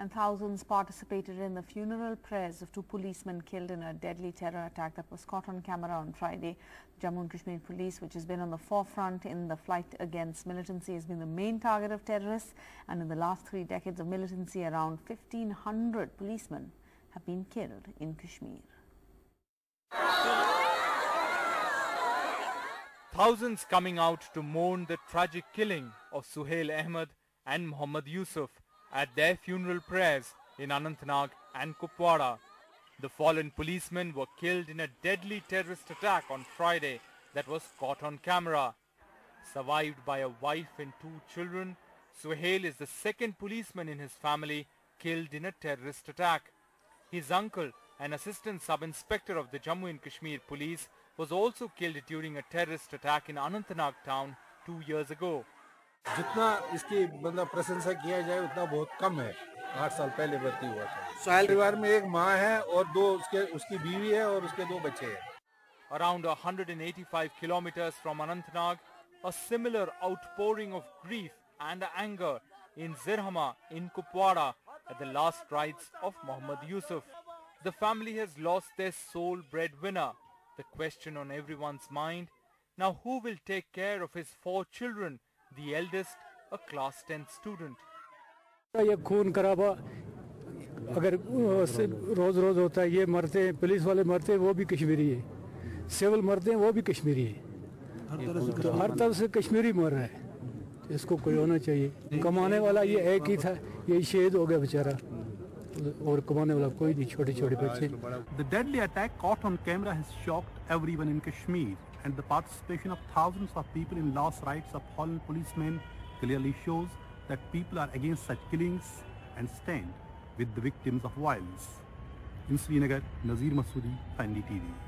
And thousands participated in the funeral prayers of two policemen killed in a deadly terror attack that was caught on camera on Friday. Jammu and Kashmir police, which has been on the forefront in the fight against militancy, has been the main target of terrorists. And in the last three decades of militancy, around 1,500 policemen have been killed in Kashmir. Thousands coming out to mourn the tragic killing of Suhail Ahmed and Muhammad Yusuf at their funeral prayers in Anantnag and Kupwara. The fallen policemen were killed in a deadly terrorist attack on Friday that was caught on camera. Survived by a wife and two children, Suhail is the second policeman in his family killed in a terrorist attack. His uncle, an assistant sub-inspector of the Jammu and Kashmir police, was also killed during a terrorist attack in Anantnag town two years ago. जितना इसकी मतलब प्रशंसा किया जाए उतना बहुत कम है आठ साल पहले भर्ती हुआ था साहिल परिवार में एक माँ है और दो उसके उसकी बीवी है और उसके दो बच्चे हैं Around 185 kilometers from Anantnag, a similar outpouring of grief and anger in Zirhama in Kupwara at the last rites of Muhammad Yusuf. The family has lost their sole breadwinner. The question on everyone's mind, now who will take care of his four children the eldest a class 10 student. ये खून खराबा अगर रोज रोज होता है ये मरते हैं police वाले मरते हैं वो भी कश्मीरी है। सिविल मरते हैं वो भी कश्मीरी है। तो हर तरफ़ से कश्मीरी मर रहा है। इसको कोई होना चाहिए। कमाने वाला ये एक ही था ये शहीद हो गया बेचारा। और कमाने वाला कोई नहीं छोटे छोटे बच्चे। The deadly attack caught on camera has shocked everyone in Kashmir. And the participation of thousands of people in last rites of fallen policemen clearly shows that people are against such killings and stand with the victims of violence. In Srinagar, Nazir Masoodi, NDTV.